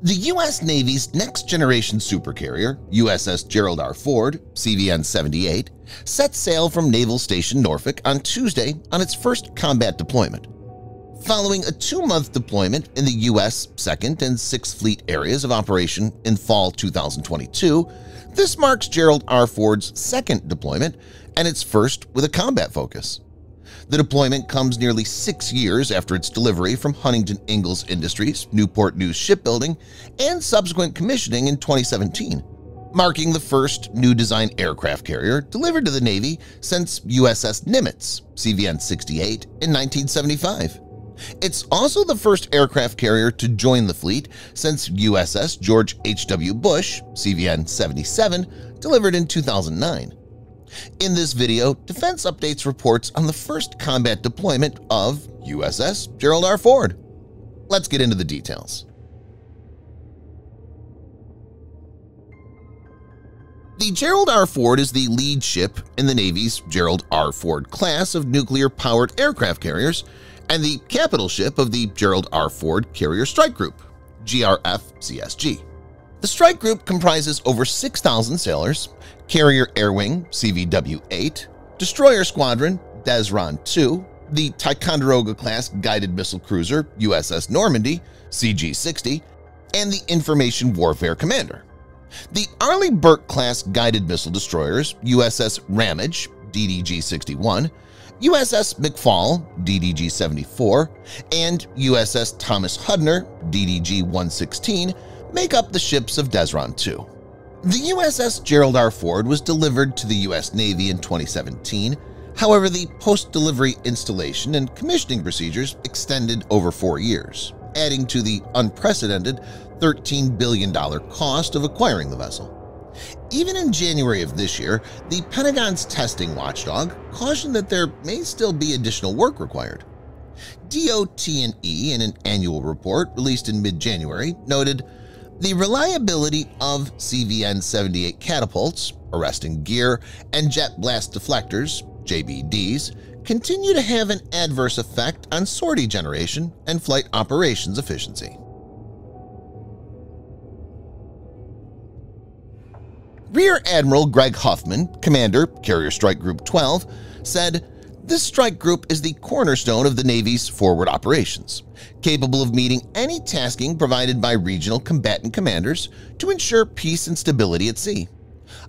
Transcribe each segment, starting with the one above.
The U.S. Navy's next-generation supercarrier, USS Gerald R. Ford, CVN-78, set sail from Naval Station Norfolk on Tuesday on its first combat deployment. Following a two-month deployment in the U.S. 2nd and 6th Fleet areas of operation in fall 2022, this marks Gerald R. Ford's second deployment and its first with a combat focus. The deployment comes nearly six years after its delivery from Huntington Ingalls Industries, Newport News Shipbuilding, and subsequent commissioning in 2017, marking the first new design aircraft carrier delivered to the Navy since USS Nimitz CVN-68 in 1975. It's also the first aircraft carrier to join the fleet since USS George H.W. Bush CVN-77 delivered in 2009. In this video, Defense Updates reports on the first combat deployment of USS Gerald R. Ford. Let's get into the details. The Gerald R. Ford is the lead ship in the Navy's Gerald R. Ford class of nuclear-powered aircraft carriers and the capital ship of the Gerald R. Ford Carrier Strike Group, GRF-CSG. The strike group comprises over 6,000 sailors Carrier Air Wing CVW-8, Destroyer Squadron Desron-2, the Ticonderoga-class guided missile cruiser USS Normandy CG-60, and the Information Warfare Commander. The Arleigh Burke-class guided missile destroyers USS Ramage DDG-61, USS McFaul DDG-74, and USS Thomas Hudner DDG-116 make up the ships of Desron-2. The USS Gerald R. Ford was delivered to the U.S. Navy in 2017, however the post-delivery installation and commissioning procedures extended over four years, adding to the unprecedented $13 billion cost of acquiring the vessel. Even in January of this year, the Pentagon's testing watchdog cautioned that there may still be additional work required. DOT&E in an annual report released in mid-January noted the reliability of CVN-78 catapults, arresting gear, and jet blast deflectors JBDs, continue to have an adverse effect on sortie generation and flight operations efficiency. Rear Admiral Greg Huffman, Commander, Carrier Strike Group 12, said, this strike group is the cornerstone of the Navy's forward operations, capable of meeting any tasking provided by regional combatant commanders to ensure peace and stability at sea.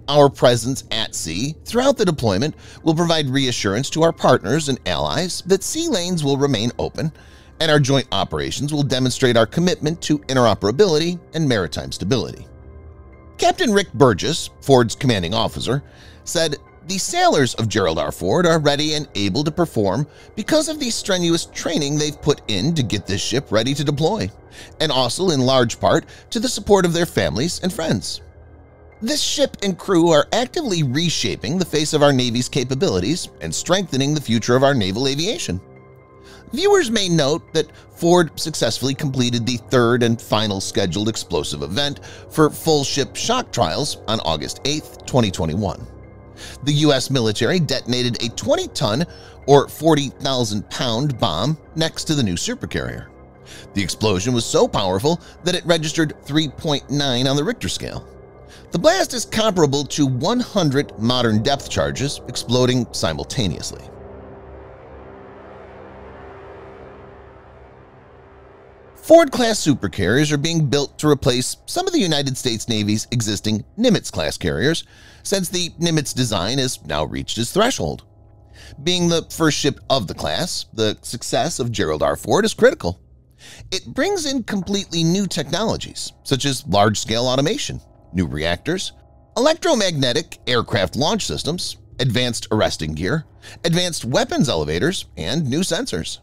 Our presence at sea throughout the deployment will provide reassurance to our partners and allies that sea lanes will remain open, and our joint operations will demonstrate our commitment to interoperability and maritime stability. Captain Rick Burgess, Ford's commanding officer, said the sailors of Gerald R. Ford are ready and able to perform because of the strenuous training they've put in to get this ship ready to deploy, and also in large part to the support of their families and friends. This ship and crew are actively reshaping the face of our Navy's capabilities and strengthening the future of our naval aviation. Viewers may note that Ford successfully completed the third and final scheduled explosive event for full ship shock trials on August 8, 2021 the U.S. military detonated a 20-ton or 40,000-pound bomb next to the new supercarrier. The explosion was so powerful that it registered 3.9 on the Richter scale. The blast is comparable to 100 modern depth charges exploding simultaneously. Ford-class supercarriers are being built to replace some of the United States Navy's existing Nimitz-class carriers since the Nimitz design has now reached its threshold. Being the first ship of the class, the success of Gerald R. Ford is critical. It brings in completely new technologies, such as large-scale automation, new reactors, electromagnetic aircraft launch systems, advanced arresting gear, advanced weapons elevators, and new sensors.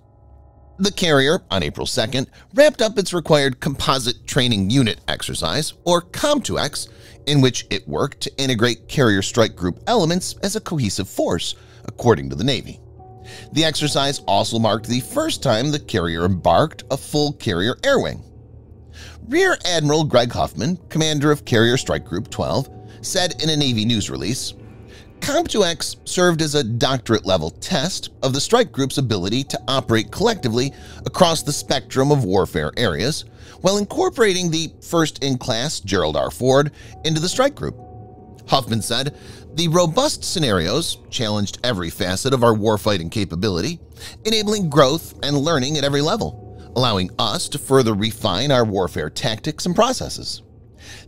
The carrier, on April 2nd, wrapped up its required Composite Training Unit exercise, or COMPTUEX, in which it worked to integrate Carrier Strike Group elements as a cohesive force, according to the Navy. The exercise also marked the first time the carrier embarked a full carrier air wing. Rear Admiral Greg Huffman, commander of Carrier Strike Group 12, said in a Navy news release, COMPTUEX served as a doctorate-level test of the strike group's ability to operate collectively across the spectrum of warfare areas while incorporating the first-in-class Gerald R. Ford into the strike group. Huffman said, the robust scenarios challenged every facet of our warfighting capability, enabling growth and learning at every level, allowing us to further refine our warfare tactics and processes.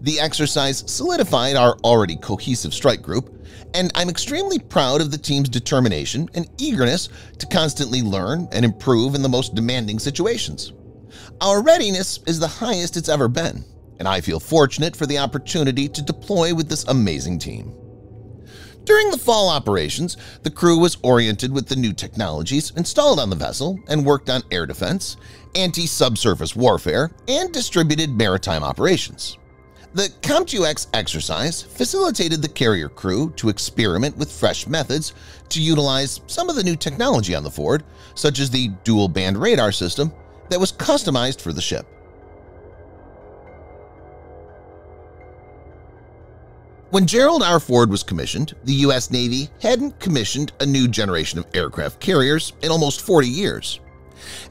The exercise solidified our already cohesive strike group, and I'm extremely proud of the team's determination and eagerness to constantly learn and improve in the most demanding situations. Our readiness is the highest it's ever been, and I feel fortunate for the opportunity to deploy with this amazing team. During the fall operations, the crew was oriented with the new technologies installed on the vessel and worked on air defense, anti-subsurface warfare, and distributed maritime operations. The COMPTUEX exercise facilitated the carrier crew to experiment with fresh methods to utilize some of the new technology on the Ford, such as the dual-band radar system that was customized for the ship. When Gerald R. Ford was commissioned, the U.S. Navy hadn't commissioned a new generation of aircraft carriers in almost 40 years.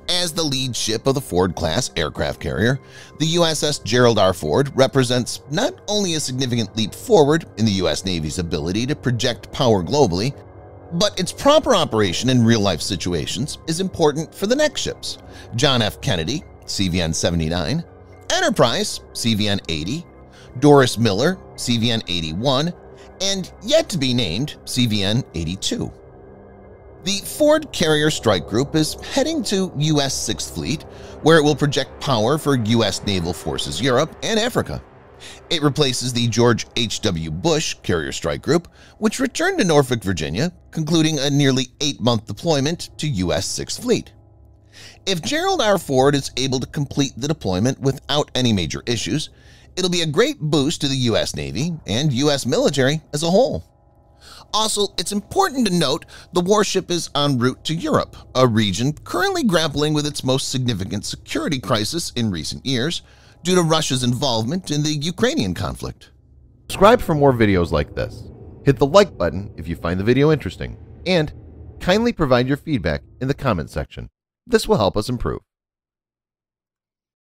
As the lead ship of the Ford-class aircraft carrier, the USS Gerald R. Ford represents not only a significant leap forward in the U.S. Navy's ability to project power globally, but its proper operation in real-life situations is important for the next ships, John F. Kennedy, CVN-79, Enterprise, CVN-80, Doris Miller, CVN-81, and yet to be named CVN-82. The Ford Carrier Strike Group is heading to U.S. 6th Fleet, where it will project power for U.S. Naval Forces Europe and Africa. It replaces the George H.W. Bush Carrier Strike Group, which returned to Norfolk, Virginia, concluding a nearly eight-month deployment to U.S. 6th Fleet. If Gerald R. Ford is able to complete the deployment without any major issues, it'll be a great boost to the U.S. Navy and U.S. military as a whole. Also, it's important to note the warship is en route to Europe, a region currently grappling with its most significant security crisis in recent years due to Russia's involvement in the Ukrainian conflict. Subscribe for more videos like this. Hit the like button if you find the video interesting, and kindly provide your feedback in the comment section. This will help us improve.